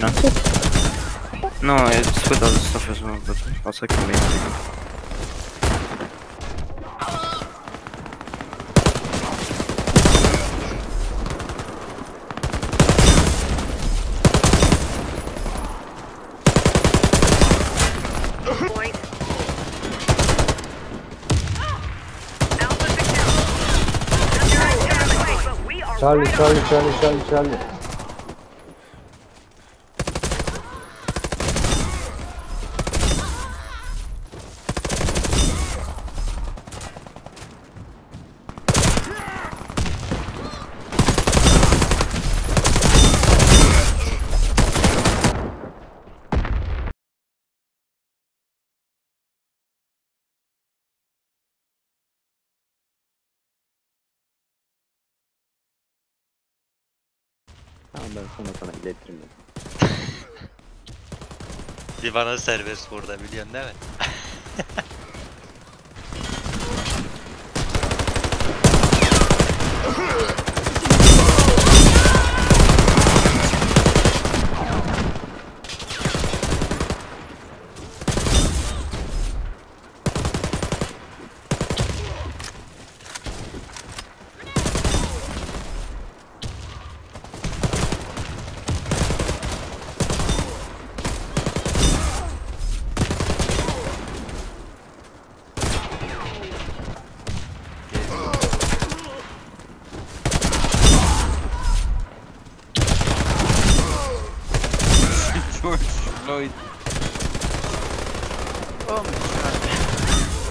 No, it's with other stuff as well, but that's like the main thing. Point. Alpha secure. Under attack, but we are Charlie, Charlie. Charlie, Charlie, Charlie. Ben sonra sana iletirim. Divana serbest burada biliyorsun değil mi? George Oh my god.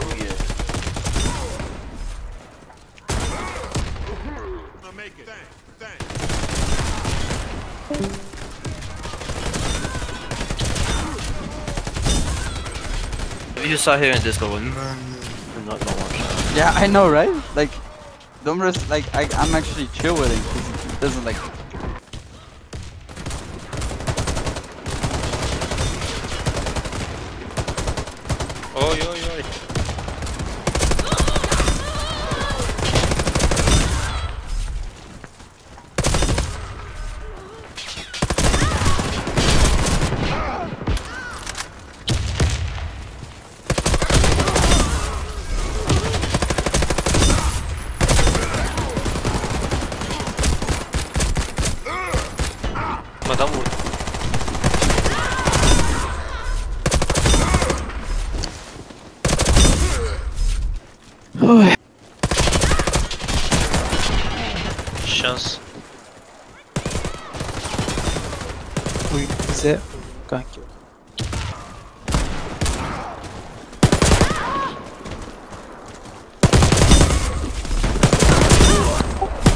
Oh yeah. You just sat here and just go, "Mm," and not, not watch. Yeah, I know, right? Like, don't Domeras, like, I, I'm actually chill with it because he doesn't like. Şans. Bugün bize kanki.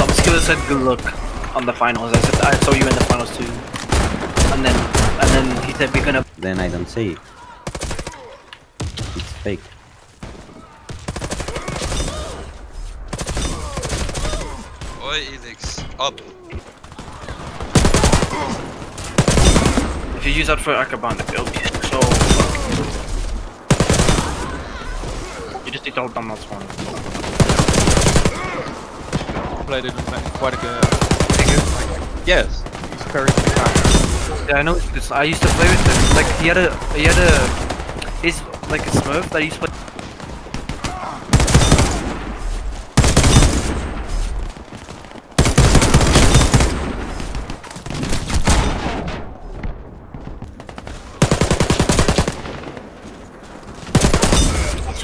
Obscure said good luck on the finals. I said I saw you in the finals too. And then and then he said we're gonna Then I don't say it. It's fake. Up. if you use that for Akaban it'll be so You just need to hold down that one. played it quite a good. Yes, he's very good. Yeah, I know I used to play with him. Like he had a he had a he's like a Smurf that I used to play.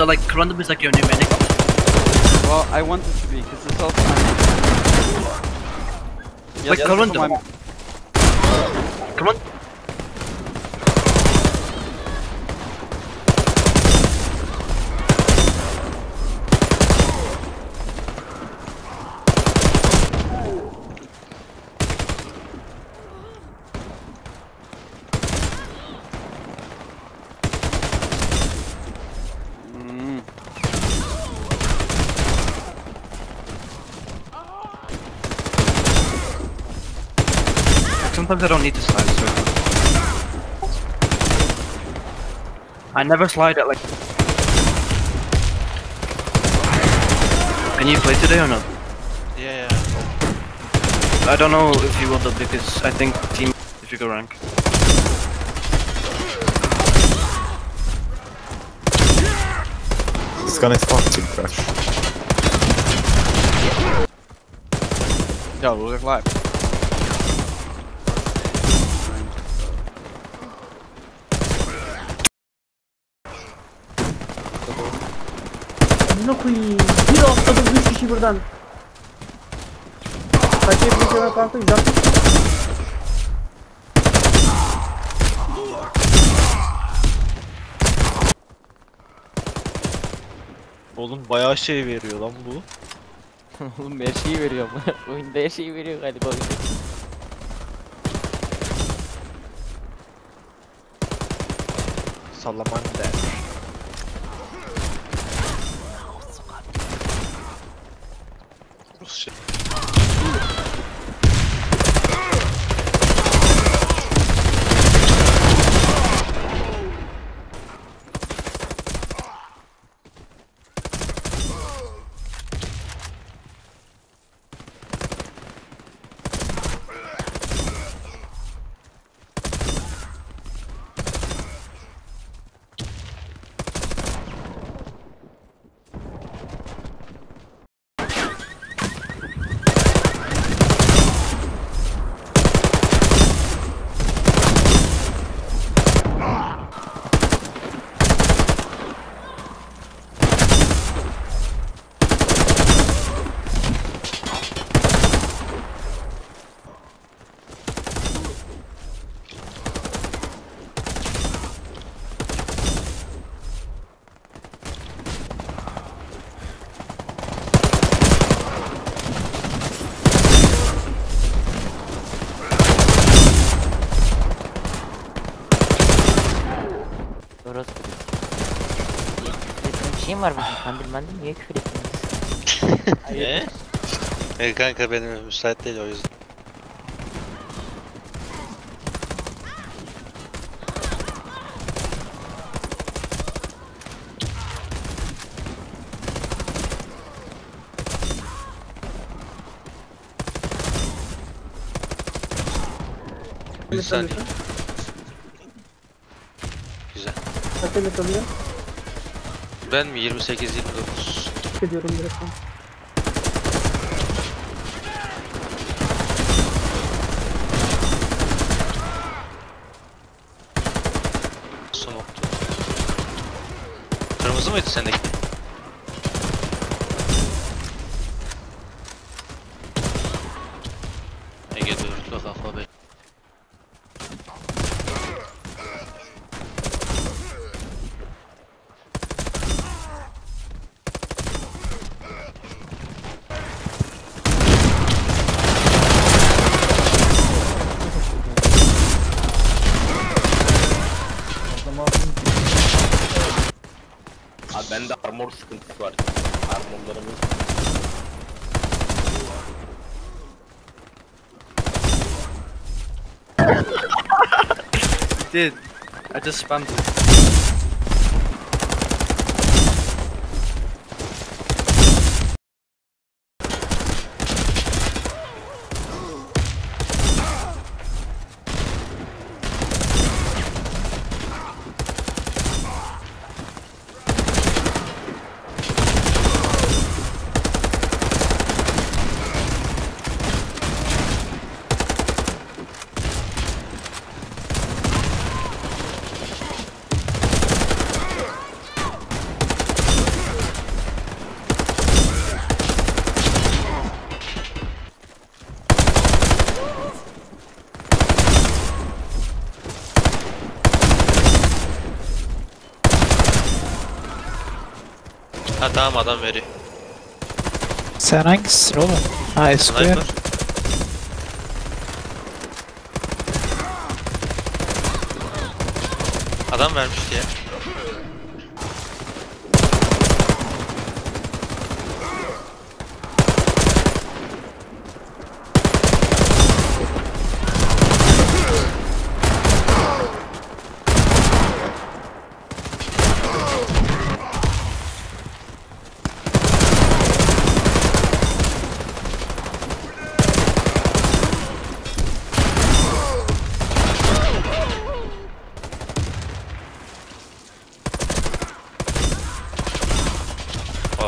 Like Corundum is like your new medic. Well, I want it to be because it's also my. Like also Corundum. my- Sometimes I don't need to slide so. I never slide at like... Can you play today or not? Yeah, yeah. I don't know if you will though because I think team... If you go rank. This gun is fucking fresh. Yo, look live. Amına koyayım. Bir atladım 3 kişi buradan. Kaç bir kere kalktı 160. Oğlum bayağı şey veriyor lan bu. Oğlum her şeyi veriyor bu. Oyunda her şeyi veriyor galiba oyunda. Salamander. Şeyim var bizim kandil mandil niye küfür ettiniz? Ne? E kanka benim müsait değil o yüzden. Bir saniye. Güzel. Kaç kalıyor? Ben mi 28 29? Ediyorum direkt. Smoktu. Kırmızı mıydı sendeki? Bende armor sıkıntısı var. Armorlarımız Did. I just spammed it. Ha tamam adam veriyor. Sen hangisisin oğlum? Ha. Sniper. Adam vermiş diye.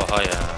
Oh, oh.